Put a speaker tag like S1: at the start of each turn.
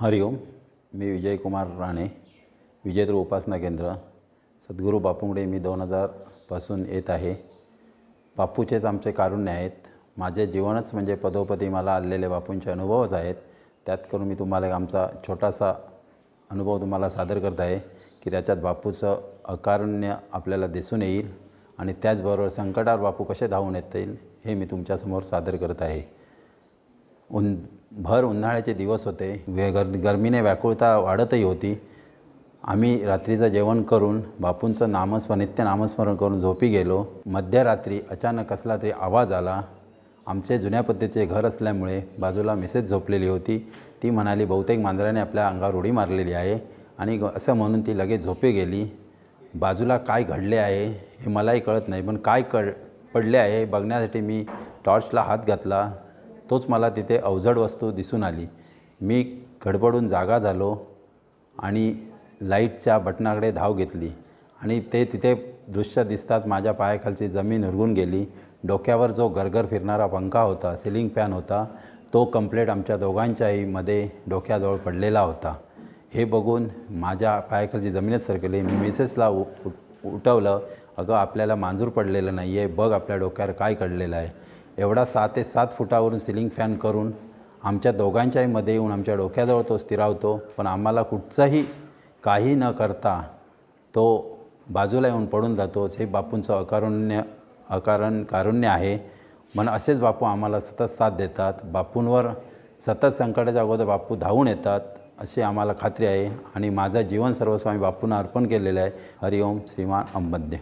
S1: हरिओम मी विजयकुमार राणे. विजयत्र उपासना केंद्र. सद्गुरू बापूंकडे मी दोन हजारपासून येत आहे. बापूचेच आमचे कारुण्य आहेत. माझे जीवनच म्हणजे पदोपदी मला आलेले बापूंचे अनुभवच आहेत. त्यात करून मी तुम्हाला एक आमचा छोटासा अनुभव तुम्हाला सादर करत आहे की त्याच्यात बापूचं अकारुण्य आपल्याला दिसून येईल आणि त्याचबरोबर संकटावर बापू कसे धावून येता येईल हे मी तुमच्यासमोर सादर करत आहे. उन भर उन्हाळ्याचे दिवस होते. वे गर गरमीने व्याकुळता वाढतही होती. आम्ही रात्रीचं जेवण करून बापूंचं नामस्म नित्य नामस्मरण करून झोपी गेलो. मध्यरात्री अचानक कसला तरी आवाज आला. आमचे जुन्या पद्धतीचे घर असल्यामुळे बाजूला मिसेस झोपलेली होती. ती म्हणाली बहुतेक मांजराने आपल्या अंगावर उडी मारलेली आहे. आणि असं म्हणून ती लगेच झोपे गेली. बाजूला काय घडले आहे हे मलाही कळत नाही पण काय कळ पडले आहे बघण्यासाठी मी टॉर्चला हात घातला. तोच मला तिथे अवजड वस्तू दिसून आली. मी गडबडून जागा झालो आणि लाईटच्या बटनाकडे धाव घेतली आणि ते तिथे दृश्य दिसताच माझ्या पायाखालची जमीन हुरगून गेली. डोक्यावर जो गरगर फिरणारा पंखा होता सिलिंग फॅन होता तो कंप्लेट आमच्या दोघांच्याही मध्ये डोक्याजवळ पडलेला होता. हे बघून माझ्या पायाखालची जमीनच सरकली. मी मिसेसला उ उठवलं अगं आपल्याला मांजूर पडलेलं नाही आहे बघ आपल्या डोक्यावर काय कळलेलं आहे. एवढा सहा ते सात फुटावरून सिलिंग फॅन करून आमच्या दोघांच्याही मध्ये येऊन आमच्या डोक्याजवळ तो स्थिरावतो पण आम्हाला कुठचंही काही न करता तो बाजूला येऊन पडून जातोच हे बापूंचं अकारुण्य अकारण कारुण्य आहे. म्हणून असेच बापू आम्हाला सतत साथ देतात. बापूंवर सतत संकटाच्या अगोदर बापू धावून येतात अशी आम्हाला खात्री आहे. आणि माझं जीवन सर्वस्व आम्ही बापूंना अर्पण केलेलं आहे. हरिओम श्रीमान अंबद्य